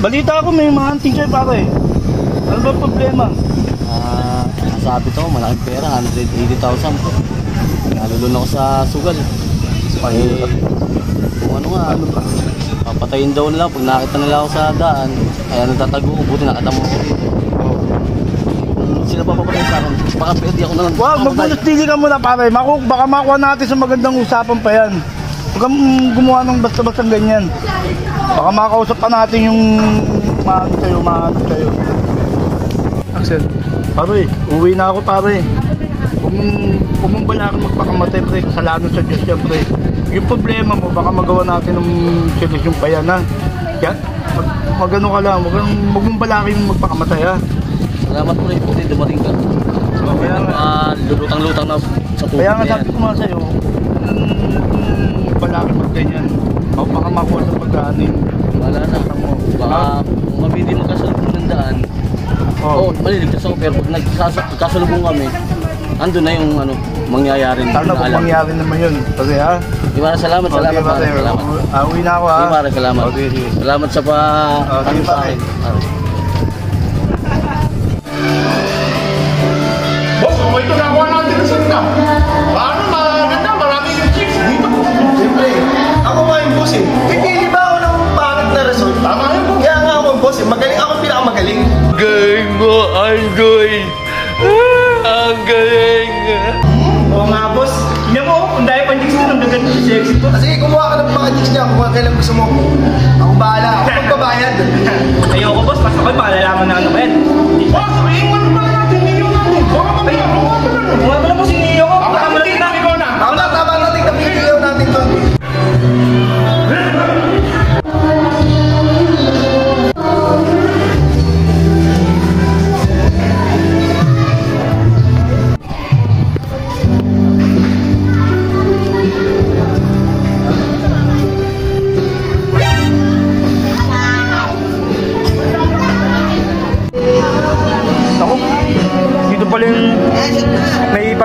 Balita ko may mga hunting kayo pare. Ano ba problema? Ah, nasabi to, malaking pera, 180,000 po. Nalulun ako sa sugal. Eh, kung ano nga, ano pa. Papatayin daw nila pag nakita nila ako sa daan. Kaya nagtatago ko, buti nakita mo ko dito. Kung sila papapatay sa akin, baka pwede ako na lang. Wag, magbulos dili ka muna pare. Maku, baka makuha natin sa magandang usapan pa yan. Huwag kang gumawa ng basta-basta ganyan. Baka makausap pa natin yung maano sa'yo, maano sa'yo. Axel, pare, uwi na ako pare. Kung kung mong bala kang magpakamatay pre, kasalanan sa Diyos yan pre. Yung problema mo, baka magawa natin ng solusyon pa yan ha. Yan, mag, magano ka lang, kang- huwag mong balakin magpakamatay ha. Salamat po rin, buti dumating ka. Oh, kaya nga. Ah, lulutang-lutang na sa tubig Kaya nga na sabi ko nga sa'yo, kung balaki mag ganyan, baka makuha pagkaano yung Wala na. mo. Baka kung mabidi mo kasalubong ng daan, Oo, Oh, oh, maliligtas ako pero pag nagkasalubong kami, andun na yung ano, mangyayari na sana kung alam. mangyari naman yun. Kasi ha? Di ba, salamat, salamat, Okay, pare, pare. salamat. Uwi na ako ha. Di ba, salamat. Okay, sige. Salamat sa pa... Sige, ano sa pare. akin. Pare. Boss, kung ito nakuha natin Andoy! Ang galing! Oo nga boss. Tingnan mo, kung dahil pa chicks mo, nagaganda si sexy to. Sige, kumuha ka ng mga chicks niya kung kailan gusto mo. Ako bahala. Ako magbabayad. Ayoko boss, basta ko malalaman na ano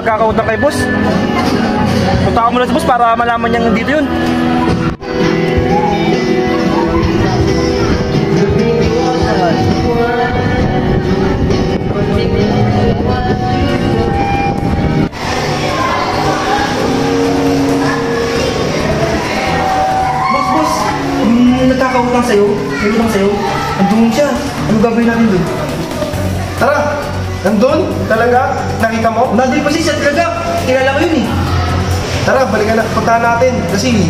may pagkakautang kay boss. Punta ka muna sa boss para malaman niyang dito yun. Boss, boss, yung nagkakautang sa'yo, may utang sa'yo, andun siya. Ano gagawin natin doon? Nandun? Talaga? Nakita mo? Nandun pa siya talaga. Kilala ko yun eh. Tara, balikan na. Puntahan natin. Kasi,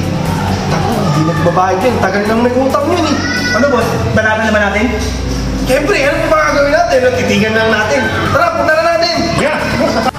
ako, hindi nagbabayad yun. Tagal nang may utang yun eh. Ano boss? Banatan naman natin? Siyempre, ano pa gagawin natin? Titigan lang natin. Tara, punta na natin. Yeah.